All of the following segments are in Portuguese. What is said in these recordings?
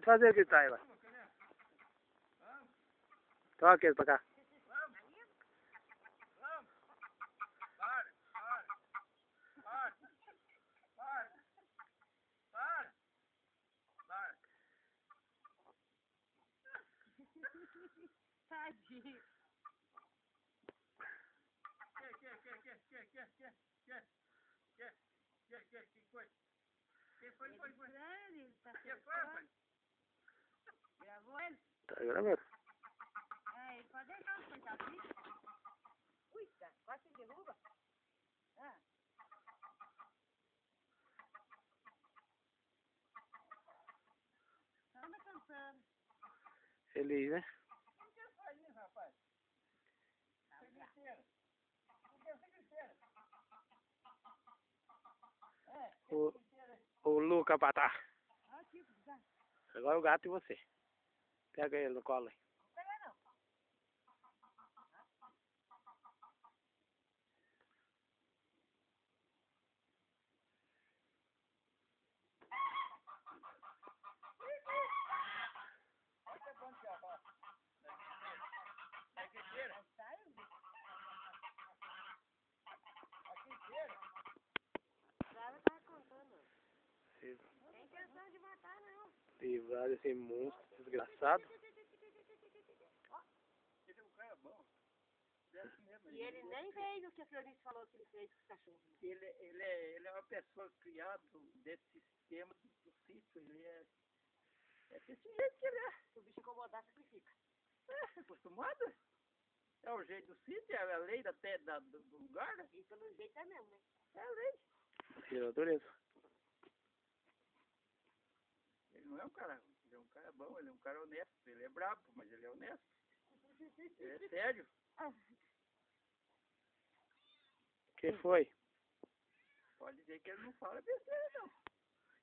Pode fazer o que tá aí, lá. Toca ele pra cá. Tadinho. Quem foi, foi, foi? Ele, ele tá Quem foi, soltando. foi? Gravou ele? Tá gravando. É, pode deixar os coitadinhos. Cuida, quase se derruba. Ah. Anda cantando. Feliz, né? Por que faz isso, rapaz? Você griteira. Por que você griteira? É, O, o Luca Patá. Agora o gato e você. Pega ele no colo. Pega não. Tem intenção de matar, não. livrar desse monstro desgraçado. Ele cara bom. Mesmo. E ele nem veio no que a Florice falou que ele fez com os cachorros. Ele, ele, é, ele é uma pessoa criada desse sistema do, do sítio. Ele é, é desse jeito que ele é. Se o bicho incomodar, sacrifica. É, acostumado. É o jeito do sítio, é a lei da, da, do, lugar, né? E pelo jeito é mesmo, né? É a lei. Filho da natureza. Ele não é um cara ele é um cara bom, ele é um cara honesto. Ele é brabo, mas ele é honesto. Ele é sério. Que foi? Pode dizer que ele não fala besteira, não.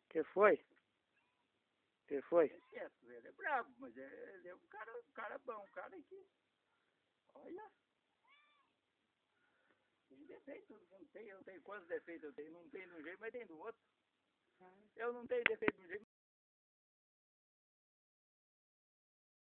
Que foi? Que foi? Ele é quieto, ele é brabo, mas ele, ele é um cara, um cara bom, um cara que. Olha. Tem defeito, não tem, eu tenho quantos defeitos eu tenho? Não tem de um jeito, mas tem do outro. Eu não tenho defeito de um jeito.